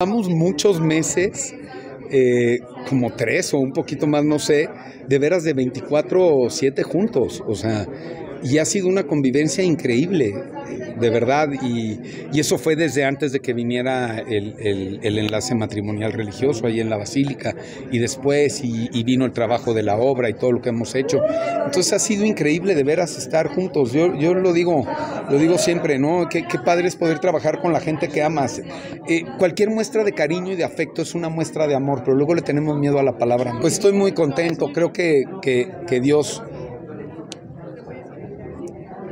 Llevamos muchos meses, eh, como tres o un poquito más, no sé, de veras de 24 o 7 juntos. O sea, y ha sido una convivencia increíble, de verdad, y, eso fue desde antes de que viniera el, el- enlace matrimonial religioso ahí en la basílica, y después, y, vino el trabajo de la obra y todo lo que hemos hecho. Entonces ha sido increíble de veras estar juntos. Yo, yo lo digo, lo digo siempre, ¿no? Qué, padre es poder trabajar con la gente que amas. Eh, cualquier muestra de cariño y de afecto es una muestra de amor, pero luego le tenemos miedo a la palabra. Pues estoy muy contento, creo que, que Dios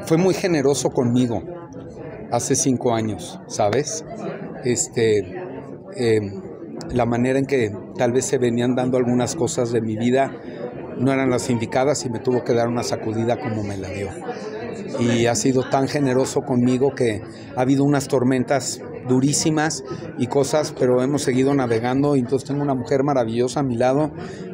fue muy generoso conmigo hace cinco años, ¿sabes? Este, eh, la manera en que tal vez se venían dando algunas cosas de mi vida no eran las indicadas y me tuvo que dar una sacudida como me la dio. Y ha sido tan generoso conmigo que ha habido unas tormentas durísimas y cosas, pero hemos seguido navegando y entonces tengo una mujer maravillosa a mi lado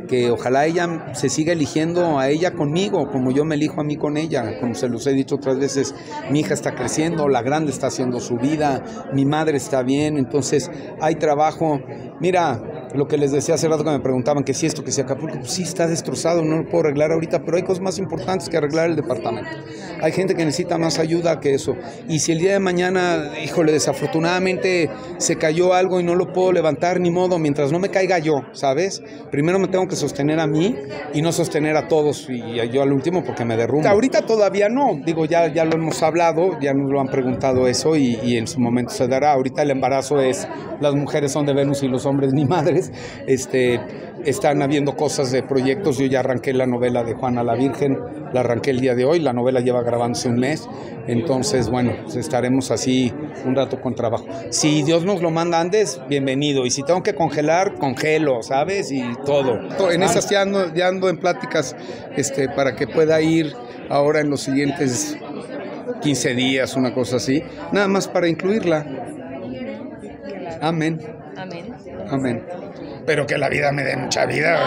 que ojalá ella se siga eligiendo a ella conmigo, como yo me elijo a mí con ella, como se los he dicho otras veces, mi hija está creciendo, la grande está haciendo su vida, mi madre está bien, entonces hay trabajo. Mira, lo que les decía hace rato que me preguntaban que si esto, que si Acapulco, pues sí está destrozado, no lo puedo arreglar ahorita, pero hay cosas más importantes que arreglar el departamento. Hay gente que necesita más ayuda que eso. Y si el día de mañana, híjole, desafortunadamente se cayó algo y no lo puedo levantar, ni modo, mientras no me caiga yo, ¿sabes? Primero me tengo que sostener a mí y no sostener a todos y yo al último porque me derrumbo. Ahorita todavía no, digo, ya, ya lo hemos hablado, ya nos lo han preguntado eso y, y en su momento se dará. Ahorita el embarazo es, las mujeres son de Venus y los hombres ni madres. Este, están habiendo cosas de proyectos, yo ya arranqué la novela de Juana la Virgen, la arranqué el día de hoy, la novela lleva grabándose un mes, entonces bueno, pues estaremos así un rato con trabajo. Si Dios nos lo manda antes, bienvenido, y si tengo que congelar, congelo, ¿sabes? Y todo. En esas ya ando, ya ando en pláticas este, para que pueda ir ahora en los siguientes 15 días, una cosa así, nada más para incluirla. Amén. Amén. Amén. Pero que la vida me dé mucha vida.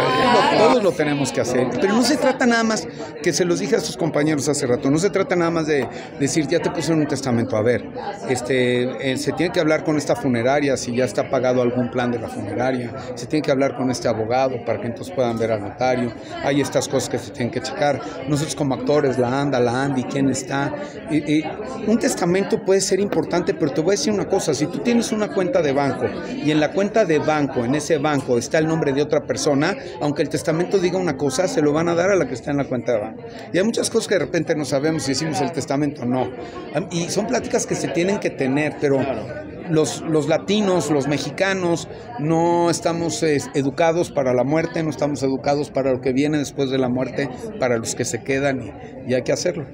Lo- Todos lo tenemos que hacer. Pero no se trata nada más, que se los dije a sus compañeros hace rato, no se trata nada más de decir, ya te puse en un testamento. A ver, este, eh, se tiene que hablar con esta funeraria, si ya está pagado algún plan de la funeraria. Se tiene que hablar con este abogado para que entonces puedan ver al notario. Hay estas cosas que se tienen que checar. Nosotros como actores, la ANDA, la ANDI, quién está. Y- y un testamento puede ser importante, pero te voy a decir una cosa, si tú tienes una cuenta de banco y en la cuenta de banco, en ese banco está el nombre de otra persona, aunque el testamento diga una cosa, se lo van a dar a la que está en la cuenta de banco. Y hay muchas cosas que de repente no sabemos si hicimos el testamento o no. Y son pláticas que se tienen que tener, pero los, los latinos, los mexicanos, no estamos eh, educados para la muerte, no estamos educados para lo que viene después de la muerte, para los que se quedan y- y hay que hacerlo.